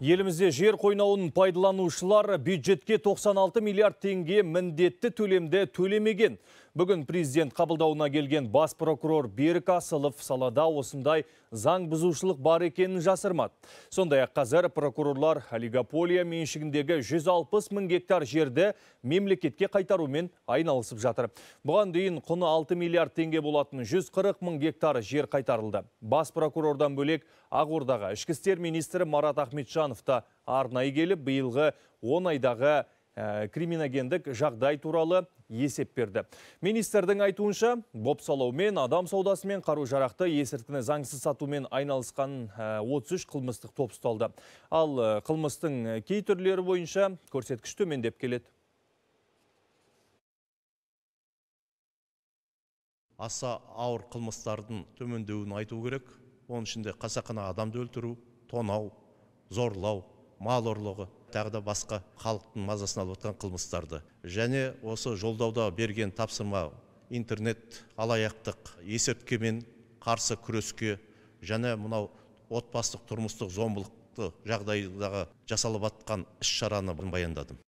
Елімізде жер қойнауын пайдаланушылар бюджетке 96 миллиард теңге міндетті төлемді төлемеген. Бүгін президент қабылдауына келген бас прокурор Берік Асылов салада осындай заң бұзушылық бар екенін жасырмады. Сондай ақ қазір прокурорлар олигополия меншігіндегі 160 мың гектар жерді мемлекетке қайтарумен айналысып жатыр. Бұған дейін құны 6 миллиард теңге болатын 140 мың гектар жер қайтарылды. Бас прокурордан бөлек Ақордаға ішкі істер министрі Марат Ахметжанов та арнайы келіп биылғы 10 айдағы криминогендік жағдай туралы есеп берді. Министрдің айтуынша, бопсалаумен, адам саудасымен қару жарақты есірткіні заңсыз сатумен айналысқан ә, 33 қылмыстық топ ұсталды. Ал ә, қылмыстың кей түрлері бойынша көрсеткіш төмендеп келеді. аса ауыр қылмыстардың төмендеуін айту керек оның ішінде қасақана адамды өлтіру тонау зорлау мал ұрлығы тағы да басқа халықтың мазасын алып отқан қылмыстарды. Және осы жолдауда берген тапсырма интернет алаяқтық есірткімен қарсы күреске және мынау отбасылық тұрмыстық зомбылықты жағдайдағы жасалып жатқан іс шараны баяндадым.